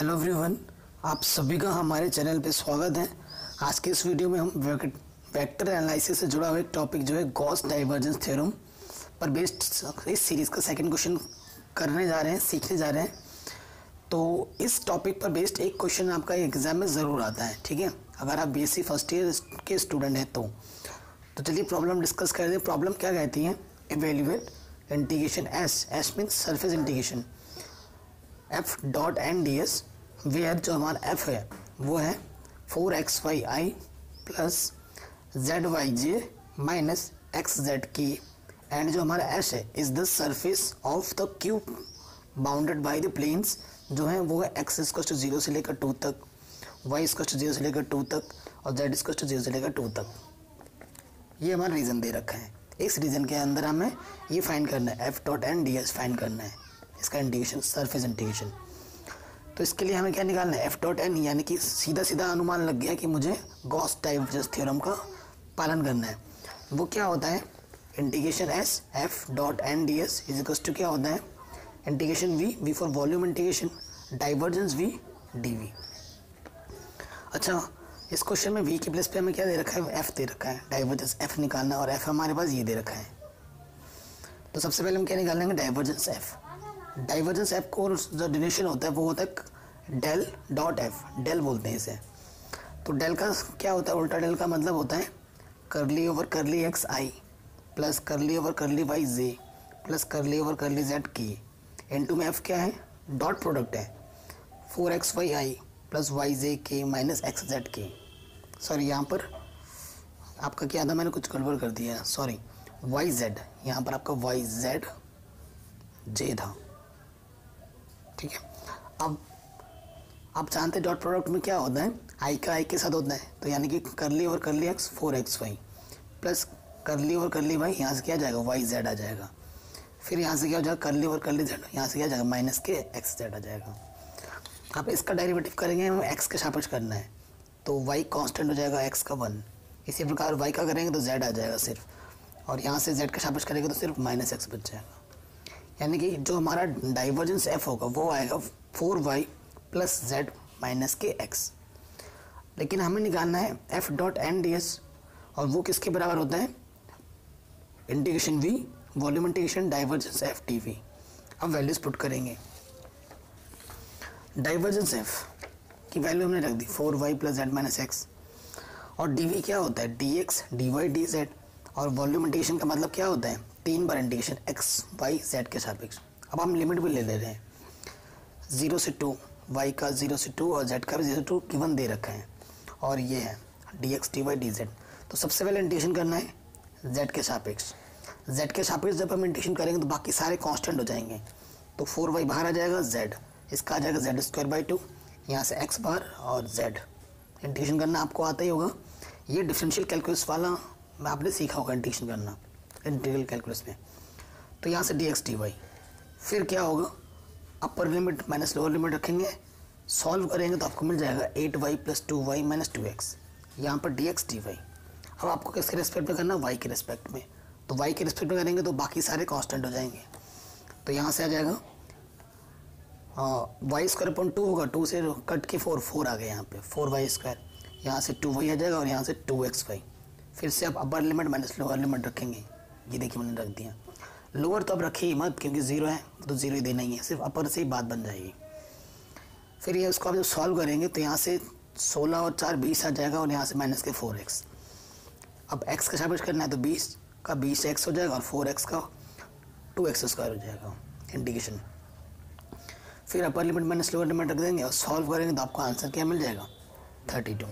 Hello everyone, आप सभी का हमारे चैनल पे स्वागत है। आज के इस वीडियो में हम वेक्टर एनालिसिस से जुड़ा हुआ एक टॉपिक जो है गॉस डाइवर्जेंस थ्योरम पर बेस्ड इस सीरीज़ का सेकंड क्वेश्चन करने जा रहे हैं, सीखने जा रहे हैं। तो इस टॉपिक पर बेस्ड एक क्वेश्चन आपका एग्ज़ाम में ज़रूर आता है, ठीक है? अगर आप बीएससी फ़र्स्ट ईयर के स्टूडेंट हैं तो। तो चलिए प्रॉब्लम डिस्कस कर दें। प्रॉब्लम क्या कहती है? Evaluate integration S S mean surface integration F dot N D S where जो हमारा एफ़ है, वो है four X Y I plus Z Y J minus X Z K and जो हमारा एस है is the surface of the cube bounded by the planes जो है, वो है एक्स इसको टू ज़ीरो से लेकर टू तक वाई इसको टू ज़ीरो से लेकर टू तक और जेड इसको टू ज़ीरो से लेकर टू तक। ये हमारा रीज़न दे रखा है। इस रीज़न के अंदर हमें ये फाइंड करना है F dot N D S find करना है। इसका इंटीग्रेशन सरफेस इंटीग्रेशन तो इसके लिए हमें क्या निकालना है? एफ़ डॉट एन यानी कि सीधा सीधा अनुमान लग गया कि मुझे गॉस डाइवर्जेंस थ्योरम का पालन करना है। वो क्या होता है? Integration S F dot N D S is to क्या होता है? Integration V V for volume integration divergence V D V अच्छा इस क्वेश्चन में वी की प्लेस पे हमें क्या दे रखा है? एफ़ दे रखा है। डाइवर्जेंस एफ़ निकालना और एफ़ हमारे पास ये दे रखा है। तो सबसे पहले हम क्या निकालेंगे डाइवर्जेंस एफ़ डाइवर्जेंस एफ़ को जो डिनेशन होता है, वो होता है डेल डॉट एफ़ डेल बोलते हैं इसे। तो डेल का क्या होता है? उल्टा डेल का मतलब होता है curly over curly X I plus curly over curly Y J plus curly over curly Z K to में एफ़ क्या है? डॉट प्रोडक्ट है। Four X Y I plus Y J K minus X Z K sorry यहाँ पर आपका क्या था? मैंने कुछ गड़बड़ कर दिया। सॉरी वाई जेड यहाँ पर आपका वाई जेड जे था। ठीक है। अब, आप जानते हैं डॉट प्रोडक्ट में क्या होता है? आई का आई के साथ होता है। तो यानी कि करली और curly X four X Y plus curly और करली वाई यहाँ से क्या जाएगा? वाई जेड आ जाएगा। फिर यहाँ से क्या हो जाएगा? करली और करली जेड यहाँ से क्या जाएगा? माइनस के एक्स जेड आ जाएगा। आप इसका डेरिवेटिव करेंगे, हमें एक्स के सापेक्ष करना है। तो वाई कांस्टेंट हो जाएगा एक्स का वन इसी प्रकार वाई का करेंगे तो जेड आ जाएगा सिर्फ़। और यहाँ से जेड का सापेक्ष करेंगे तो सिर्फ़ माइनस एक्स बच जाएगा। यानी कि जो हमारा डाइवर्जेंस एफ़ होगा, वो आएगा four Y plus Z minus के एक्स लेकिन हमें निकालना है F dot N D S और वो किसके बराबर होता है? Integration V volume integration divergence F T V अब वैल्यूज़ पुट करेंगे। डाइवर्जेंस एफ़ की वैल्यू हमने रख दी four Y plus Z minus X और डी वी क्या होता है? D X D Y D Z और वॉल्यूम इंटीग्रेशन का मतलब क्या होता है? तीन बार इंटीग्रेशन एक्स वाई जेड के सापेक्ष। अब हम लिमिट भी ले ले रहे हैं। ज़ीरो से टू वाई का ज़ीरो से टू और जेड का भी ज़ीरो टू गिवन दे रखा है। और ये है D X D Y D Z तो सबसे पहले इंटीग्रेशन करना है जेड के सापेक्ष। जेड के सापेक्ष जब हम इंटीग्रेशन करेंगे तो बाकी सारे कांस्टेंट हो जाएँगे। तो फोर वाई बाहर आ जाएगा जेड इसका आ जाएगा जेड स्क्वायर बाई टू यहाँ से एक्स बार और जेड इंटीग्रेशन करना आपको आता ही होगा। ये डिफरेंशियल कैलकुलस वाला आपने सीखा होगा इंटीग्रेशन करना इंटीग्रल कैलकुलस में। तो यहाँ से डी एक्स डी वाई फिर क्या होगा? Upper limit minus lower limit रखेंगे। सॉल्व करेंगे तो आपको मिल जाएगा eight Y plus two Y minus two X यहाँ पर डी एक्स डी वाई अब आपको किसके रेस्पेक्ट में करना वाई के रेस्पेक्ट में। तो वाई के रेस्पेक्ट में करेंगे तो बाकी सारे कांस्टेंट हो जाएँगे। तो यहाँ से आ जाएगा। वाई स्क्वायर पॉइंट टू होगा। टू से कट के फोर फोर आ गए यहाँ पे। फोर वाई स्क्वायर यहाँ से टू वाई आ जाएगा और यहाँ से टू एक्स वाई फिर से आप upper limit minus lower limit रखेंगे। ये देखिए मैंने रख दिया। लोअर तो आप रखिए मत, क्योंकि ज़ीरो है तो ज़ीरो ही देना ही है। सिर्फ़ अपर से ही बात बन जाएगी। फिर ये उसको आप जब सॉल्व करेंगे तो यहाँ से सोलह और चार बीस आ जाएगा और यहाँ से माइनस के फोर एक्स अब एक्स का साबित करना है तो बीस का बीस एक्स हो जाएगा और फोर एक्स का टू एक्स स्क्वायर हो जाएगा। इंडिकेशन फिर upper limit minus lower limit रख देंगे और सॉल्व करेंगे तो आपको आंसर क्या मिल जाएगा? थर्टी टू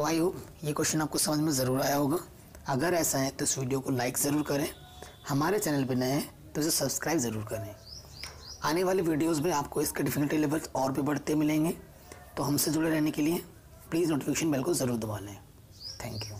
तो आई होप ये क्वेश्चन आपको समझ में ज़रूर आया होगा। अगर ऐसा है तो इस वीडियो को लाइक ज़रूर करें। हमारे चैनल पर नए हैं तो इसे सब्सक्राइब ज़रूर करें। आने वाले वीडियोस में आपको इसके डिफिकल्टी लेवल्स और भी बढ़ते मिलेंगे। तो हमसे जुड़े रहने के लिए प्लीज़ नोटिफिकेशन बेल को ज़रूर दबा लें। Thank you